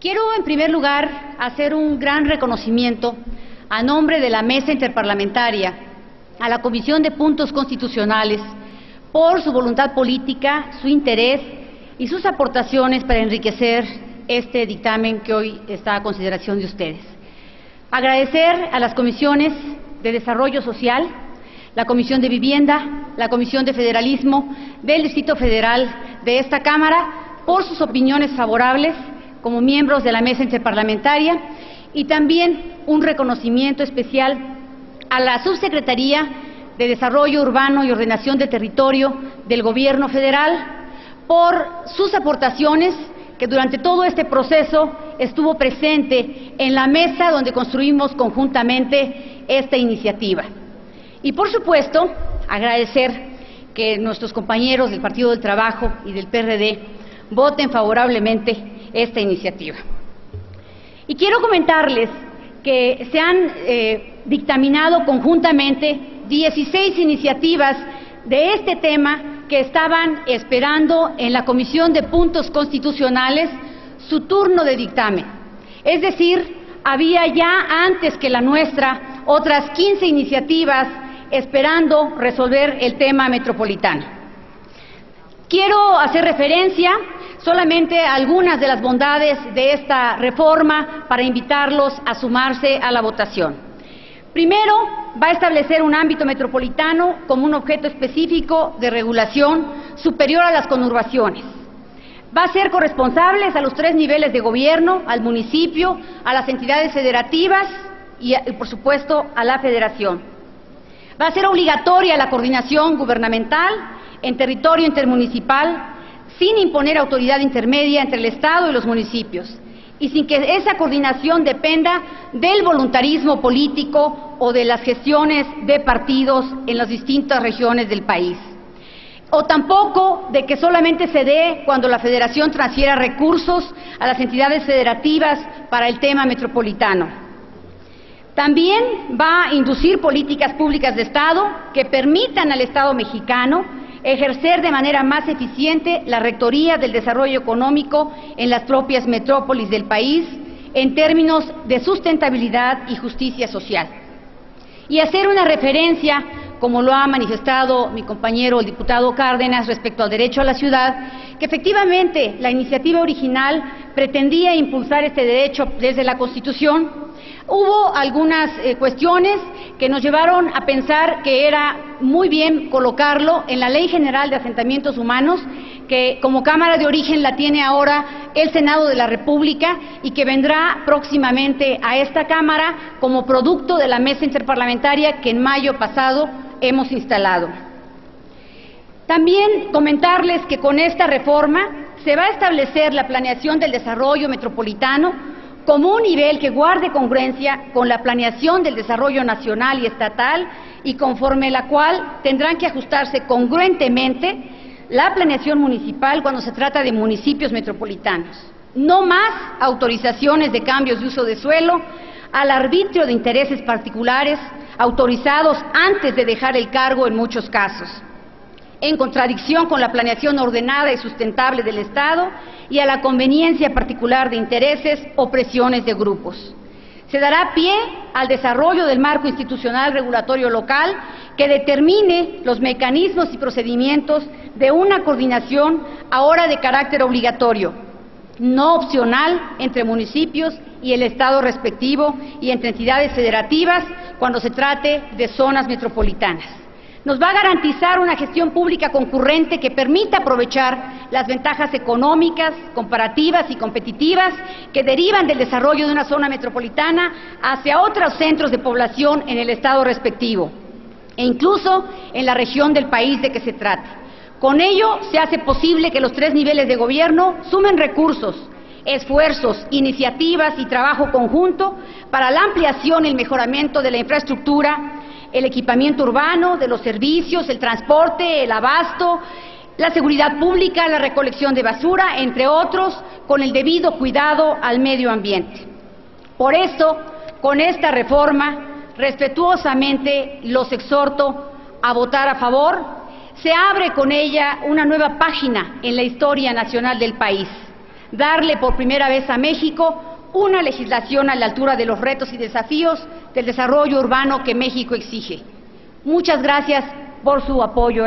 Quiero en primer lugar hacer un gran reconocimiento a nombre de la Mesa Interparlamentaria a la Comisión de Puntos Constitucionales por su voluntad política, su interés y sus aportaciones para enriquecer este dictamen que hoy está a consideración de ustedes. Agradecer a las comisiones de Desarrollo Social, la Comisión de Vivienda, la Comisión de Federalismo del Distrito Federal de esta Cámara por sus opiniones favorables como miembros de la mesa interparlamentaria y también un reconocimiento especial a la Subsecretaría de Desarrollo Urbano y Ordenación de Territorio del Gobierno Federal por sus aportaciones que durante todo este proceso estuvo presente en la mesa donde construimos conjuntamente esta iniciativa. Y por supuesto, agradecer que nuestros compañeros del Partido del Trabajo y del PRD voten favorablemente esta iniciativa. Y quiero comentarles que se han eh, dictaminado conjuntamente 16 iniciativas de este tema que estaban esperando en la Comisión de Puntos Constitucionales su turno de dictamen. Es decir, había ya antes que la nuestra otras 15 iniciativas esperando resolver el tema metropolitano. Quiero hacer referencia solamente algunas de las bondades de esta reforma para invitarlos a sumarse a la votación. Primero, va a establecer un ámbito metropolitano como un objeto específico de regulación superior a las conurbaciones. Va a ser corresponsables a los tres niveles de gobierno, al municipio, a las entidades federativas y, por supuesto, a la federación. Va a ser obligatoria la coordinación gubernamental en territorio intermunicipal sin imponer autoridad intermedia entre el Estado y los municipios y sin que esa coordinación dependa del voluntarismo político o de las gestiones de partidos en las distintas regiones del país. O tampoco de que solamente se dé cuando la Federación transfiera recursos a las entidades federativas para el tema metropolitano. También va a inducir políticas públicas de Estado que permitan al Estado mexicano ejercer de manera más eficiente la rectoría del desarrollo económico en las propias metrópolis del país en términos de sustentabilidad y justicia social. Y hacer una referencia, como lo ha manifestado mi compañero el diputado Cárdenas respecto al derecho a la ciudad, que efectivamente la iniciativa original pretendía impulsar este derecho desde la Constitución, Hubo algunas eh, cuestiones que nos llevaron a pensar que era muy bien colocarlo en la Ley General de Asentamientos Humanos, que como Cámara de Origen la tiene ahora el Senado de la República y que vendrá próximamente a esta Cámara como producto de la mesa interparlamentaria que en mayo pasado hemos instalado. También comentarles que con esta reforma se va a establecer la planeación del desarrollo metropolitano como un nivel que guarde congruencia con la planeación del desarrollo nacional y estatal y conforme la cual tendrán que ajustarse congruentemente la planeación municipal cuando se trata de municipios metropolitanos. No más autorizaciones de cambios de uso de suelo al arbitrio de intereses particulares autorizados antes de dejar el cargo en muchos casos en contradicción con la planeación ordenada y sustentable del Estado y a la conveniencia particular de intereses o presiones de grupos. Se dará pie al desarrollo del marco institucional regulatorio local que determine los mecanismos y procedimientos de una coordinación ahora de carácter obligatorio, no opcional entre municipios y el Estado respectivo y entre entidades federativas cuando se trate de zonas metropolitanas nos va a garantizar una gestión pública concurrente que permita aprovechar las ventajas económicas, comparativas y competitivas que derivan del desarrollo de una zona metropolitana hacia otros centros de población en el estado respectivo e incluso en la región del país de que se trate. Con ello se hace posible que los tres niveles de gobierno sumen recursos, esfuerzos, iniciativas y trabajo conjunto para la ampliación y el mejoramiento de la infraestructura el equipamiento urbano, de los servicios, el transporte, el abasto, la seguridad pública, la recolección de basura, entre otros, con el debido cuidado al medio ambiente. Por eso, con esta reforma, respetuosamente los exhorto a votar a favor. Se abre con ella una nueva página en la historia nacional del país. darle por primera vez a México una legislación a la altura de los retos y desafíos del desarrollo urbano que México exige. Muchas gracias por su apoyo.